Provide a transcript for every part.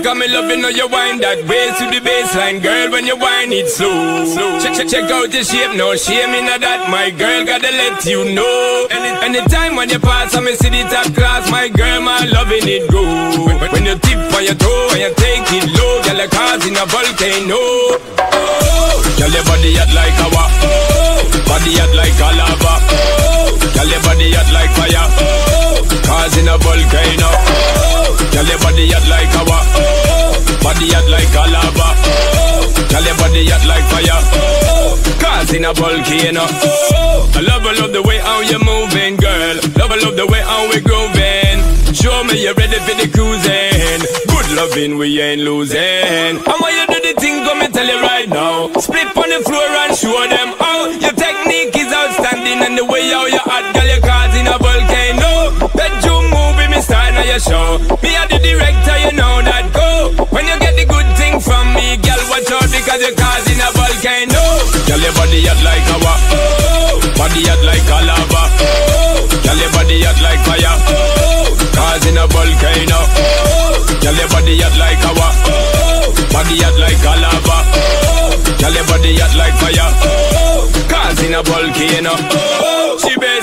Cause me love you know you wind that waist to the baseline Girl, when you wind it slow Check, check, check out your shape, no shame in that My girl, gotta let you know. Any, Anytime when you pass, I me see the top class My girl, my loving it go When, when you tip on your toe and you take it low Girl, like causing a volcano. Oh, girl, your body hot like a lava Oh, body hot like a lava. Oh, girl, your body hot like fire. Oh, causing a volcano. Oh, girl, your body hot like Oh, body hot like a lava. Girl, your body hot like fire. Oh, causing a volcano. I love, I love the way how you moving, girl. Love, I love the way how we grooving. Show me you're ready for the cruising. Good loving, we ain't losing. And when you do the thing, come and tell you right now. Split on the floor and show them how Your technique is outstanding And the way how you hot, girl, you're causing a volcano. Bedroom movie, me style now your show. Me are the director, you know out Because you're causing a volcano. Girl, your body hot like lava oh, Body hot like a lava. Oh, your body hot like fire. Oh, Causing a volcano. Oh, your body hot like lava oh, Body hot like a lava. Oh, your body hot like fire. Oh, Causing a volcano. oh,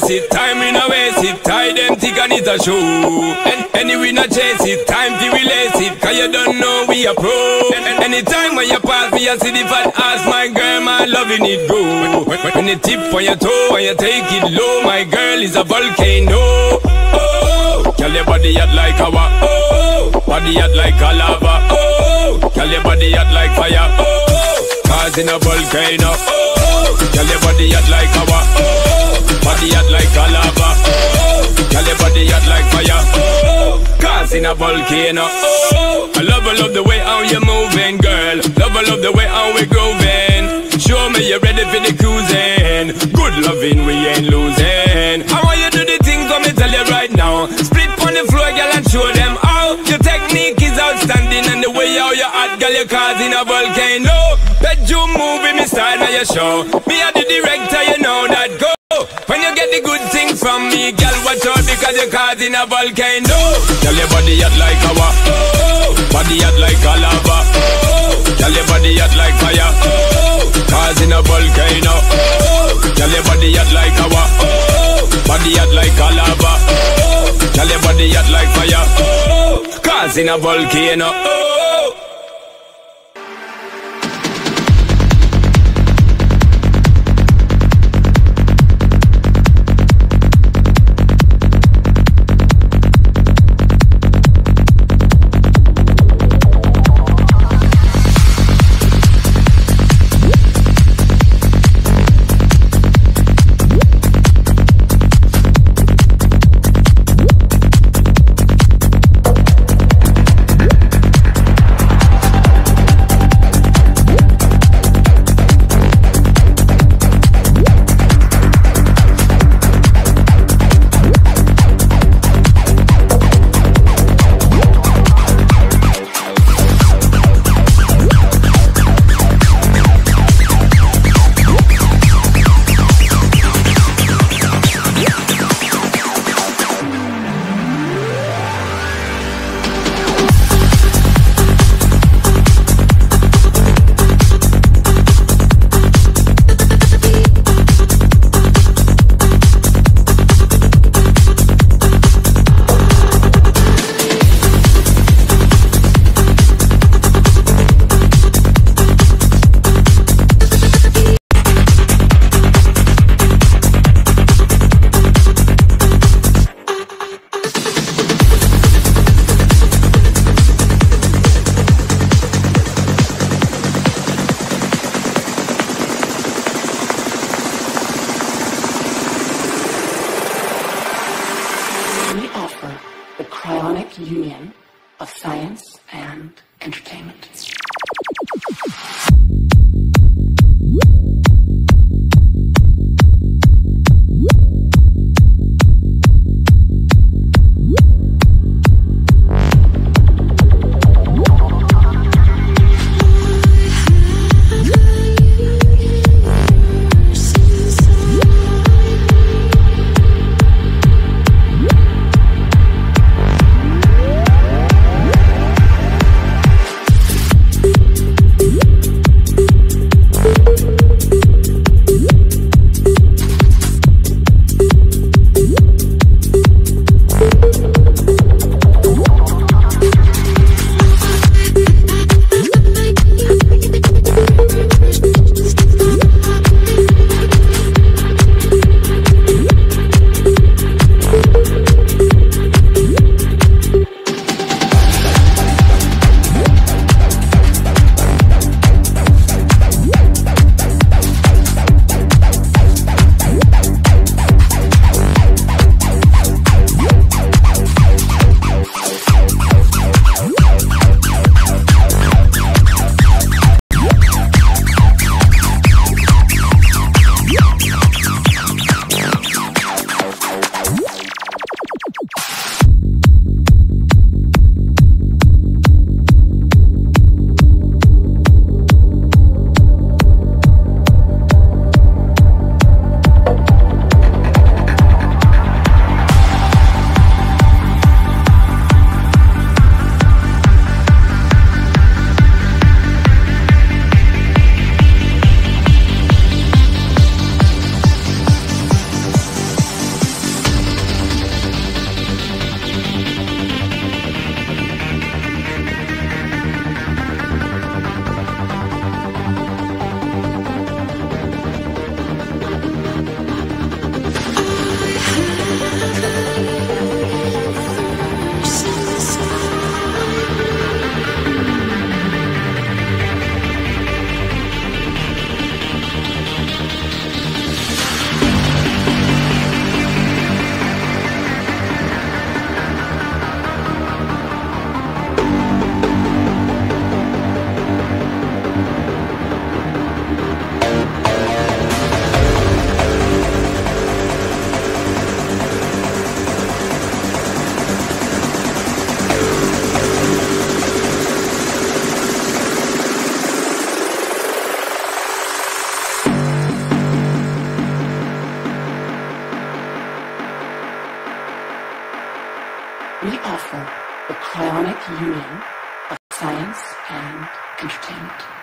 She base it, time in a waste it Tie them thick and it a show. And, Anyway, not chase it, time to release it Cause you don't know we are pro and, and, Anytime when you pass me, I see the fat ass My girl, my loving it go When, when, when you tip on your toe and you take it low My girl is a volcano. Oh, girl, your body hot like lava Oh, body hot like a lava Oh, girl, your body hot like fire Oh, causing a volcano Oh, girl, your body hot like lava Oh, body hot like a lava Oh, girl, your body hot like fire Oh, causing a volcano Oh, I love, I love the way how you're moving, girl. Love, I love the way how we're grooving. Show me you're ready for the cruising. Good loving, we ain't losing girl, you're causing a volcano Bedroom movie, me style now your show Me are the director, you know that go when you get the good thing from me, girl, watch out because you're causing a volcano. Tell your body hot like lava, oh, body hot like a lava, oh, tell your body hot like fire, oh, causing a volcano. Oh, tell your body hot like lava, oh, body hot like a lava, oh, tell your body hot like fire, oh, causing a volcano. Oh. We offer the cryonic union of science and entertainment.